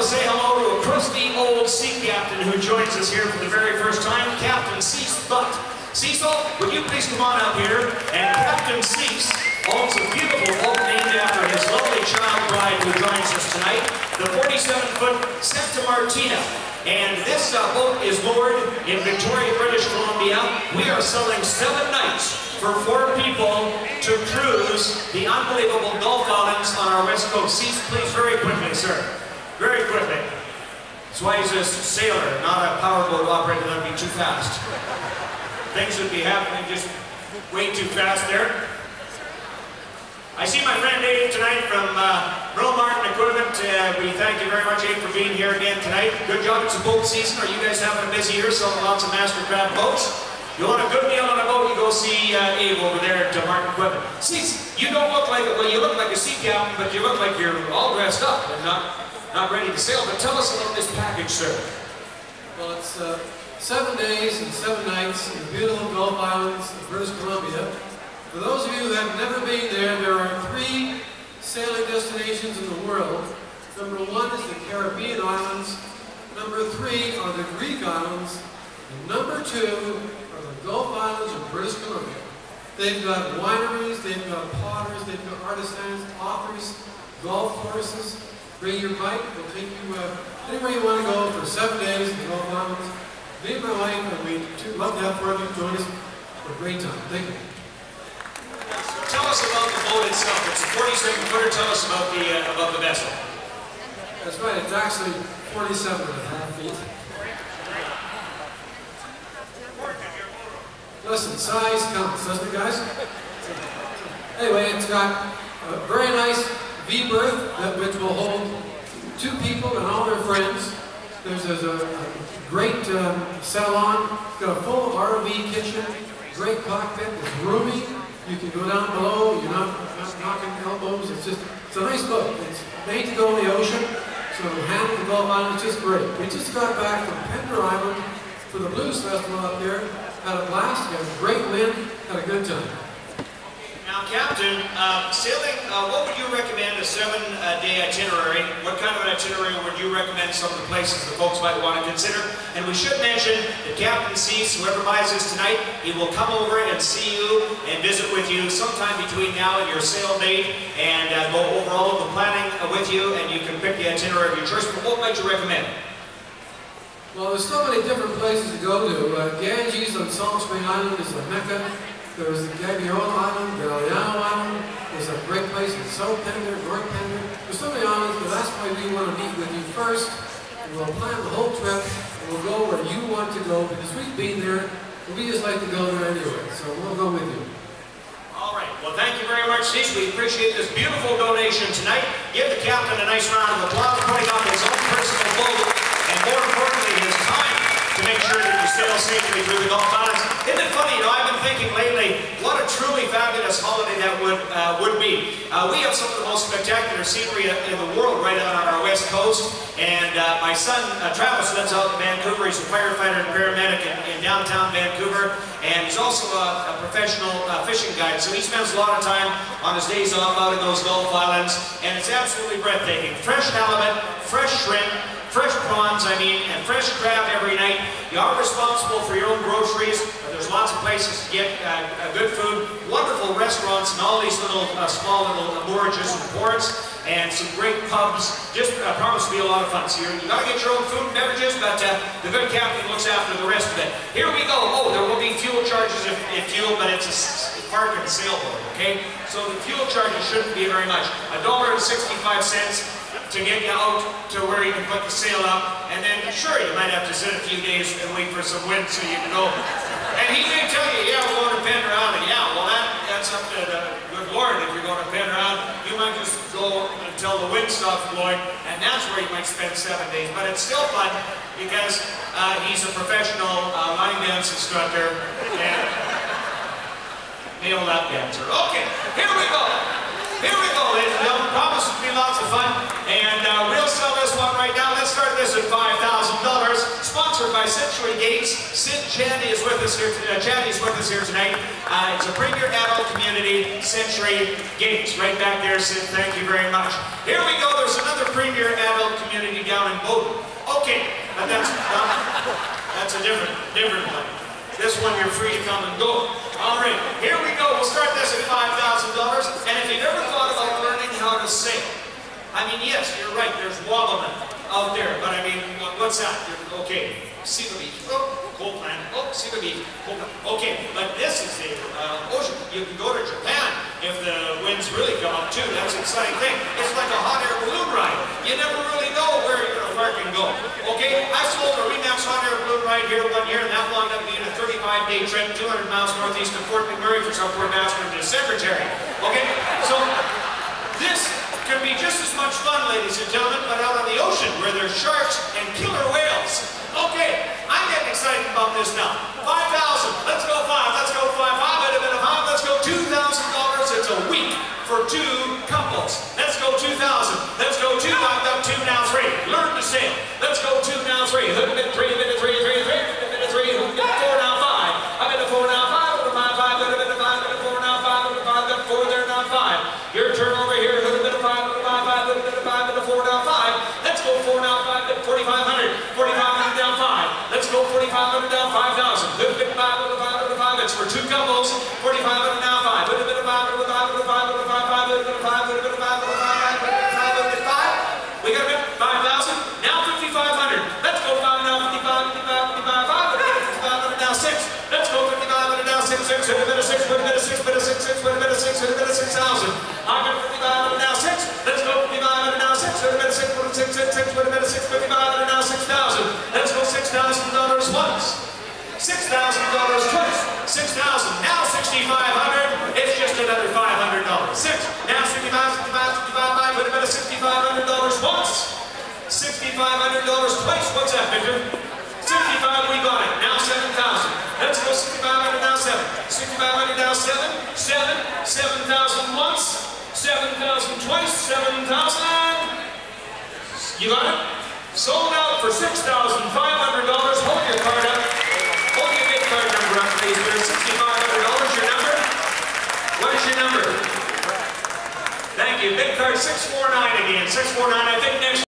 to say hello to a crusty old sea captain who joins us here for the very first time, Captain Cease Butt. Cecil, would you please come on up here? And Captain Cease owns a beautiful boat named after his lovely child bride who joins us tonight, the 47-foot Santa Martina. And this uh, boat is moored in Victoria, British Columbia. We are selling seven nights for four people to cruise the unbelievable Gulf Islands on our west coast. Cease, please, very quickly, sir. Very quickly. That's why he's a sailor, not a powerboat operator. That'd be too fast. Things would be happening just way too fast there. I see my friend Dave tonight from uh, Martin Equipment. Uh, we thank you very much, Dave, for being here again tonight. Good job. It's a boat season. Are you guys having a busy year selling lots of Mastercraft boats? You want a good deal on a boat, you go see uh, Abe over there at uh, Martin Equipment. See, you don't look like, well, you look like a sea captain, but you look like you're all dressed up and not not ready to sail, but tell us about this package, sir. Well, it's uh, seven days and seven nights in the beautiful Gulf Islands of British Columbia. For those of you who have never been there, there are three sailing destinations in the world. Number one is the Caribbean Islands. Number three are the Greek Islands. And number two are the Gulf Islands of British Columbia. They've got wineries, they've got potters, they've got artisans, authors, golf courses, Bring your bike. We'll take you uh, anywhere you want to go for seven days in the Gulf Islands. Me and my wife, and we love to have four of you join us for a great time. Thank you. Tell us about the boat itself. It's a 47 footer. Tell us about the uh, about the vessel. That's right. It's actually 47 and a half feet. Listen, size counts, doesn't it, guys? Anyway, it's got a very nice V-berth, that which will hold two people and all their friends. There's, there's a, a, great um, salon, got a full RV kitchen, great cockpit, it's roomy. You can go down below, you're not, not knocking elbows. It's just, it's a nice boat. It's made to go in the ocean, so handling the Gulf Island is just great. We just got back from Pender Island for the Blues Festival up there. Had a blast, had a great wind, had a good time. Now, Captain, uh, sailing, uh, what would you recommend a seven-day itinerary? What kind of an itinerary would you recommend some of the places the folks might want to consider? And we should mention that Captain sees whoever buys this tonight, he will come over and see you and visit with you sometime between now and your sail date and uh, go over all of the planning with you and you can pick the itinerary of your choice. But what might you recommend? Well, there's so many different places to go to. Uh, Ganges on Salt Spring Island is a mecca. There's the Gabriola Island, Galiano Island. There's a great place in South Pender, North Pender. There's so many islands, but that's why we want to meet with you first. And we'll plan the whole trip, and we'll go where you want to go, because we've been there, and we just like to go there anyway. So we'll go with you. All right. Well, thank you very much, Steve. We appreciate this beautiful donation tonight. Give the captain a nice round of applause, putting on his own personal boat, you sail safely through the Gulf Islands. Isn't it funny, you know, I've been thinking lately, what a truly fabulous holiday that would uh, would be. Uh, we have some of the most spectacular scenery in the world right out on our west coast, and uh, my son, uh, Travis, lives out in Vancouver. He's a firefighter and paramedic in, in downtown Vancouver, and he's also a, a professional uh, fishing guide, so he spends a lot of time on his days off out in those Gulf Islands, and it's absolutely breathtaking. Fresh halibut, fresh shrimp, fresh prawns, I mean, and fresh crab every night. You are responsible for your own groceries. There's lots of places to get uh, uh, good food, wonderful restaurants and all these little uh, small little moorages and ports, and some great pubs. Just uh, promise to be a lot of fun. So you got to get your own food and beverages, but uh, the good captain looks after the rest of it. Here we go. Oh, there will be fuel charges if, if fuel, but it's a park and sailboat, okay? So the fuel charges shouldn't be very much. A dollar and 65 cents to get you out to where you can put the sail up. And then, sure, you might have to sit a few days and wait for some wind so you can go. And he may tell you, yeah, we're going to Pender Island. Yeah, well, that, that's up to the good Lord if you're going to Pender around, You might just go until the wind stops blowing, and that's where you might spend seven days. But it's still fun because uh, he's a professional uh, line dance instructor. And nail that dancer. Okay, here we go. right now. let's start this at $5,000. Sponsored by Century Games. Sid Chandy is with us here. Uh, Chandy's with us here tonight. Uh, it's a premier adult community Century Games. Right back there, Sid. Thank you very much. Here we go. There's another premier adult community down in Bowden. Okay, but that's uh, that's a different different one. This one you're free to come and go. All right, here we go. We'll start this at $5,000. And if you've ever thought about learning how to sing, I mean, yes, you're out there, but I mean, what's that? Okay, Seba Beach, oh, coal plant, oh, Seba Beach, coal plant. Okay, but this is the uh, ocean. You can go to Japan if the winds really come up too. That's an exciting thing. It's like a hot air balloon ride. You never really know where you're going go. Okay, I sold a Remax hot air balloon ride here one year, and that wound up being a 35-day trip, 200 miles northeast of Fort McMurray for some poor bastard to secretary. Okay, so this can be just as much fun, ladies and gentlemen, but out on the ocean where there's sharks and killer whales. Okay, I'm getting excited about this now. 5,000, let's go six. Let's go 5,500 now six, six. Hook a of six, hook a of six, bit of six, six, hook a of six, hook a bit of 6,000. I got 5,500 now six. Let's go 5,500 now six, hook a of six, hook a bit of six, six, six, hook a of six, 5,500 now 6,000. Let's go $6,000 once. $6,000 twice. 6,000. Now 6,500. It's just another $500. Six. Now 65, 65, 65, put a bit of $6,500 once. $6,500 twice. What's that, Victor? 6,500 down, 7. 6,500 down, 7. 7. 7,000 once. 7,000 twice. 7,000. You got it? Sold out for $6,500. Hold your card up. Hold your bid card number up, please. $6,500. Your number? What is your number? Thank you. Bid card 649 again. 649. I think next